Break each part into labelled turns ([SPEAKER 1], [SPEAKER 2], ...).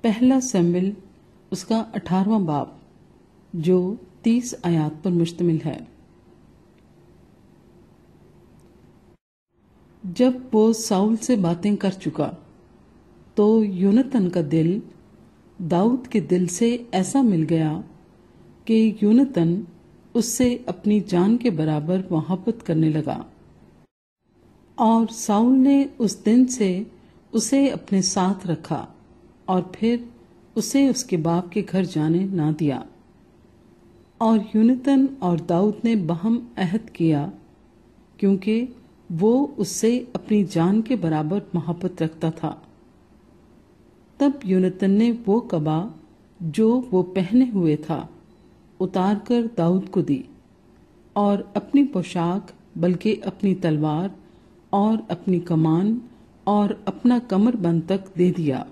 [SPEAKER 1] پہلا سیمبل اس کا اٹھارواں باب، جو تیس آیات پر مشتمل ہے۔ جب وہ ساؤل سے باتیں کر چکا، تو یونتن کا دل داؤد کے دل سے ایسا مل گیا کہ یونتن اس سے اپنی جان کے برابر محبت کرنے لگا۔ اور ساؤل نے اس دن سے اسے اپنے ساتھ رکھا۔ اور پھر اسے اس کے باپ کے گھر جانے نہ دیا۔ اور یونتن اور داؤد نے بہم عہد کیا، کیونکہ وہ اس سے اپنی جان کے برابر محبت رکھتا تھا۔ تب یونتن نے وہ کبا جو وہ پہنے ہوئے تھا، اتار کر داؤد کو دی اور اپنی پوشاک بلکہ اپنی تلوار اور اپنی کمان اور اپنا کمر بند تک دے دیا۔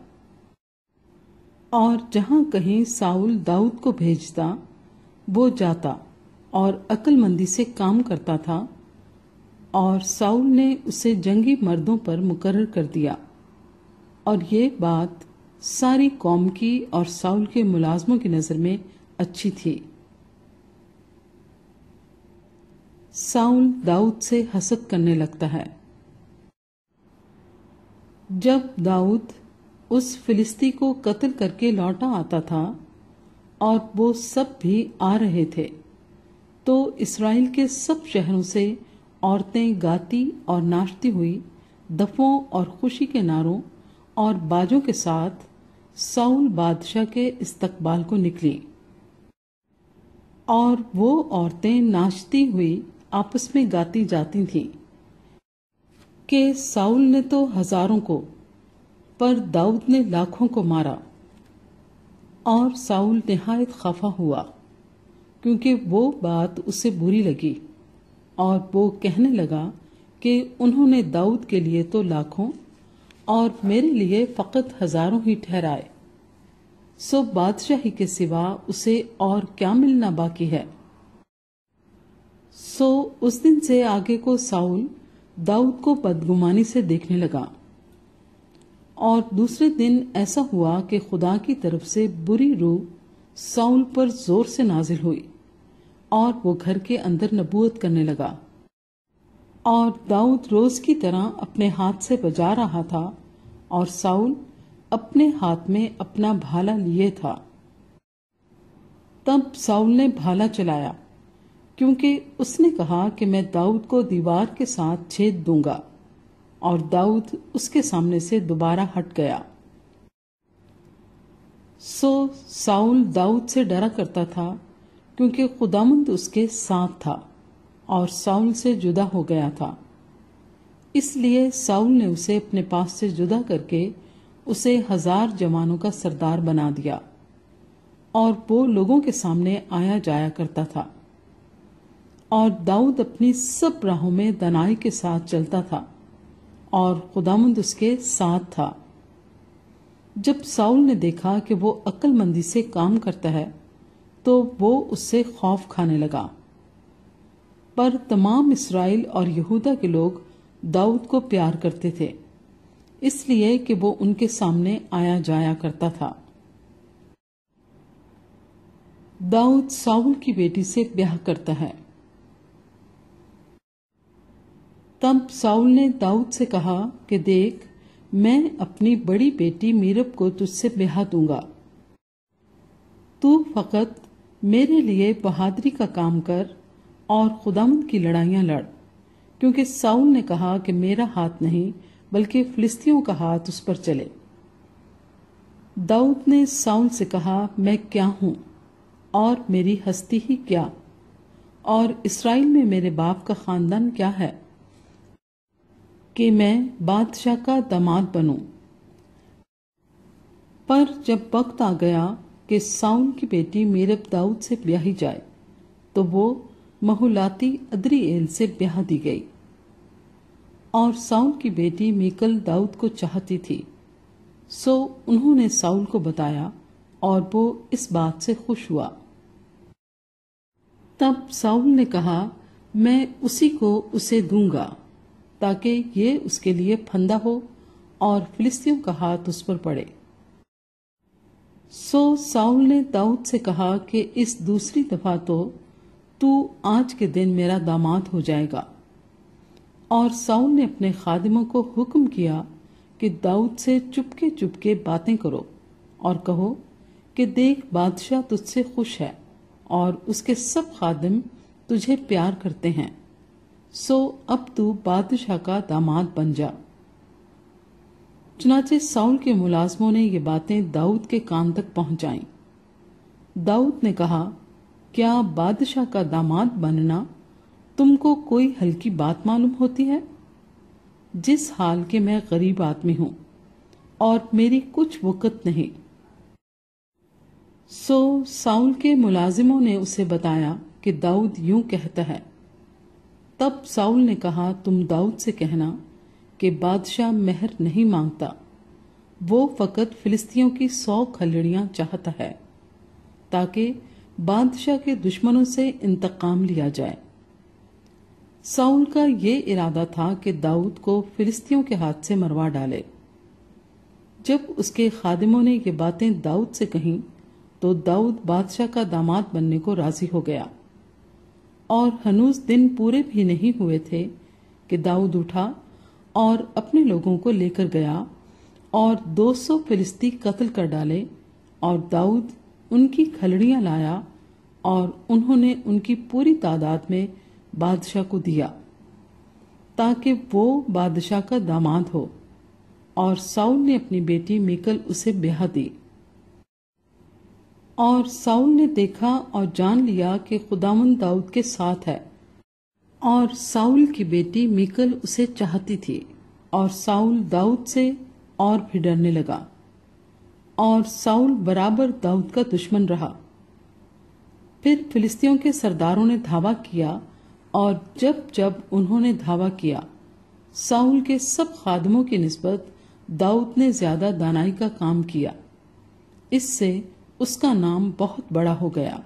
[SPEAKER 1] اور جہاں کہیں ساؤل داؤد کو بھیجتا، وہ جاتا اور عقل مندی سے کام کرتا تھا اور ساؤل نے اسے جنگی مردوں پر مقرر کر دیا۔ اور یہ بات ساری قوم کی اور ساؤل کے ملازموں کی نظر میں اچھی تھی۔ ساؤل داؤد سے حسد کرنے لگتا ہے۔ جب داؤد اس فلسطی کو قتل کر کے لوٹا آتا تھا اور وہ سب بھی آ رہے تھے۔ تو اسرائیل کے سب شہروں سے عورتیں گاتی اور ناشتی ہوئی، دفوں اور خوشی کے ناروں اور باجوں کے ساتھ ساؤل بادشاہ کے استقبال کو نکلی۔ اور وہ عورتیں ناشتی ہوئی آپس میں گاتی جاتی تھیں کہ ساؤل نے تو ہزاروں کو پر داؤد نے لاکھوں کو مارا اور ساؤل نہایت خفا ہوا کیونکہ وہ بات اسے بری لگی اور وہ کہنے لگا کہ انہوں نے داؤد کے لیے تو لاکھوں اور میرے لیے فقط ہزاروں ہی ٹھہرائے۔ سو بادشاہی کے سوا اسے اور کیا ملنا باقی ہے؟ سو اس دن سے آگے کو ساؤل داؤد کو بدگمانی سے دیکھنے لگا۔ اور دوسرے دن ایسا ہوا کہ خدا کی طرف سے بری روح ساؤل پر زور سے نازل ہوئی اور وہ گھر کے اندر نبوت کرنے لگا۔ اور داؤد روز کی طرح اپنے ہاتھ سے بجا رہا تھا اور ساؤل اپنے ہاتھ میں اپنا بھالا لیے تھا۔ تب ساؤل نے بھالا چلایا، کیونکہ اس نے کہا کہ میں داؤد کو دیوار کے ساتھ چھید دوں گا۔ اور داؤد اس کے سامنے سے دوبارہ ہٹ گیا۔ سو ساؤل داؤد سے ڈرا کرتا تھا کیونکہ خدامند اس کے ساتھ تھا اور ساؤل سے جدا ہو گیا تھا۔ اس لیے ساؤل نے اسے اپنے پاس سے جدا کر کے اسے ہزار جوانوں کا سردار بنا دیا اور وہ لوگوں کے سامنے آیا جایا کرتا تھا۔ اور داؤد اپنی سب راہوں میں دنائی کے ساتھ چلتا تھا۔ اور خدامند اس کے ساتھ تھا۔ جب ساؤل نے دیکھا کہ وہ عقل مندی سے کام کرتا ہے، تو وہ اس سے خوف کھانے لگا۔ پر تمام اسرائیل اور یہودا کے لوگ داؤد کو پیار کرتے تھے، اس لیے کہ وہ ان کے سامنے آیا جایا کرتا تھا۔ داؤد ساؤل کی بیٹی سے بیاہ کرتا ہے۔ تب ساؤل نے داؤد سے کہا کہ دیکھ، میں اپنی بڑی بیٹی میرب کو تجھ سے بیاہ دوں گا۔ تو فقط میرے لیے بہادری کا کام کر اور خدامت کی لڑائیاں لڑ۔ کیونکہ ساؤل نے کہا کہ میرا ہاتھ نہیں، بلکہ فلسطینوں کا ہاتھ اس پر چلے۔ داؤد نے ساؤل سے کہا، میں کیا ہوں؟ اور میری ہستی ہی کیا؟ اور اسرائیل میں میرے باپ کا خاندان کیا ہے؟ کہ میں بادشاہ کا دماد بنوں۔ پر جب وقت آ گیا کہ ساؤن کی بیٹی میرب داؤد سے بیاہی جائے، تو وہ مہولاتی ادری ایل سے بیاہ دی گئی۔ اور ساؤن کی بیٹی میکل داؤد کو چاہتی تھی۔ سو انہوں نے ساؤل کو بتایا اور وہ اس بات سے خوش ہوا۔ تب ساؤل نے کہا، میں اسی کو اسے دوں گا۔ تاکہ یہ اس کے لیے پھندا ہو اور فلسطینوں کا ہاتھ اس پر پڑے۔ سو ساؤل نے داؤد سے کہا کہ اس دوسری دفعہ تو تو آج کے دن میرا داماد ہو جائے گا۔ اور ساؤل نے اپنے خادموں کو حکم کیا کہ داؤد سے چپکے چپکے باتیں کرو اور کہو کہ دیکھ بادشاہ تجھ سے خوش ہے اور اس کے سب خادم تجھے پیار کرتے ہیں۔ سو اب تو بادشاہ کا داماد بن جا۔ چنانچہ ساؤل کے ملازموں نے یہ باتیں داؤد کے کان تک پہنچائیں۔ داؤد نے کہا، کیا بادشاہ کا داماد بننا تم کو کوئی ہلکی بات معلوم ہوتی ہے؟ جس حال کے میں غریب آدمی ہوں اور میری کچھ وقت نہیں۔ سو ساؤل کے ملازموں نے اسے بتایا کہ داؤد یوں کہتا ہے تب ساؤل نے کہا، تم داؤد سے کہنا کہ بادشاہ مہر نہیں مانگتا۔ وہ فقط فلسطینوں کی سو کھلڑیاں چاہتا ہے، تاکہ بادشاہ کے دشمنوں سے انتقام لیا جائے۔ ساؤل کا یہ ارادہ تھا کہ داؤد کو فلسطینوں کے ہاتھ سے مروا ڈالے۔ جب اس کے خادموں نے یہ باتیں داؤد سے کہیں، تو داؤد بادشاہ کا داماد بننے کو راضی ہو گیا۔ اور ہنوز دن پورے بھی نہیں ہوئے تھے کہ داؤد اٹھا اور اپنے لوگوں کو لے کر گیا اور دو سو فلسطی قتل کر ڈالے اور داؤد ان کی کھلڑیاں لایا اور انہوں نے ان کی پوری تعداد میں بادشاہ کو دیا تاکہ وہ بادشاہ کا داماد ہو اور ساؤل نے اپنی بیٹی میکل اسے بیاہ دی۔ اور ساؤل نے دیکھا اور جان لیا کہ خداون داؤد کے ساتھ ہے۔ اور ساؤل کی بیٹی میکل اسے چاہتی تھی۔ اور ساؤل داؤد سے اور بھی ڈرنے لگا۔ اور ساؤل برابر داؤد کا دشمن رہا۔ پھر فلسطینوں کے سرداروں نے دھاوا کیا اور جب جب انہوں نے دھاوا کیا، ساؤل کے سب خادموں کی نسبت داؤد نے زیادہ دانائی کا کام کیا۔ اس سے اس کا نام بہت بڑا ہو گیا۔